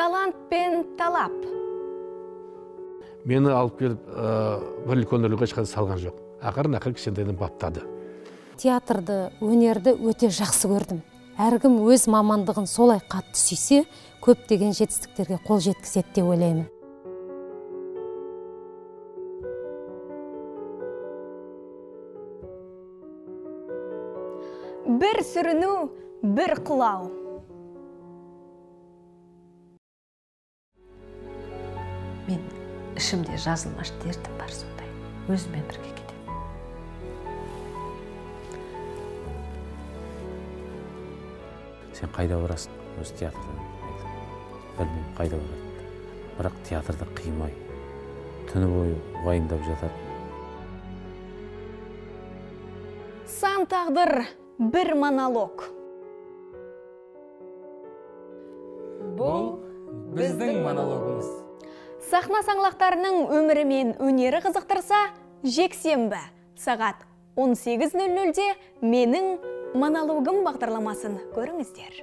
талант пен талап. Мені алып келіп ә, бір үлкен рөлге ешқандай салған жоқ. Ақырын ақырын кішкентайдан баптады. Театрды өнерді өте жақсы көрдім. Әркім өз мамандығын солай қатты сүйсе көптеген жетістіктерге қол жеткізеді деп ойлаймын. Бір сүріну бір құлау. Мен ішімде жазылмаш дертім бар сондай. Өзіммен бірге кетемін. Сен қайда барасың? Өзі театрдан білмеймін қайда барады бірақ театрда қимай түні бойы уайымдап жатады сан тағдыр бір монолог. Бұл біздің монологымыз. Сахна саңлақтарының өмірі мен өнері қызықтырса жексенбі сағат 18.00-де менің монологым бағдарламасын көріңіздер.